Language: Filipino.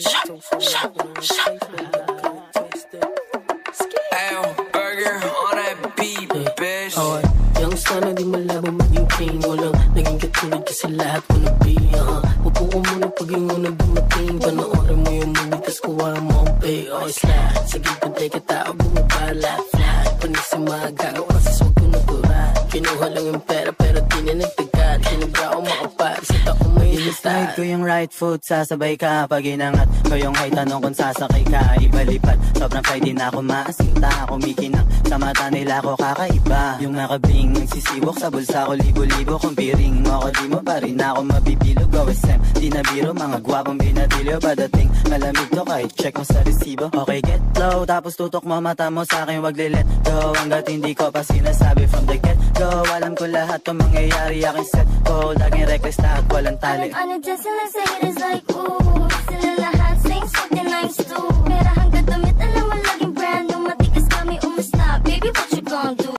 Ayo, burger on that beat, bitch. Okay, yung sana di maging king Walang naging katulad kasi lahat ko nabigyan uh, Upo ko muna pag yung unang dumating Panoorin mo yung movie tas kuha mo ang pay Okay, slide. Sige, pantay ka tao bumabala Fly, panis sa mga gago kasi swag ko natural Kinuha lang yung pera pero di na Kinabra Slide ko yung right foot, sasabay ka Pag inangat ko yung height, tanong kung sasakay ka Ibalipad, sobrang fly di na ako maasinta Kumikinang. Sa mata nila ko kakaiba. Yung nakabing nagsisiwok sa bulsa ko Libo-libo. Kung piring mo ako Di mo pa rin ako mabibilog OSM, di na biro Mga gwapong binadilyo. Padating malamig to kahit check mo sa resibo. Okay, get low. Tapos tutok mo mata mo sa akin Wag let go. Hanggat hindi ko pa sinasabi from the get go Alam ko lahat to mangyayari Aking set ko Laging reckless lahat walang tali On a just and Baby what you gonna do?